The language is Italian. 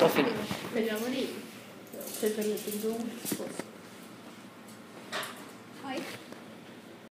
Sto finendo. Speriamo di. Se per le.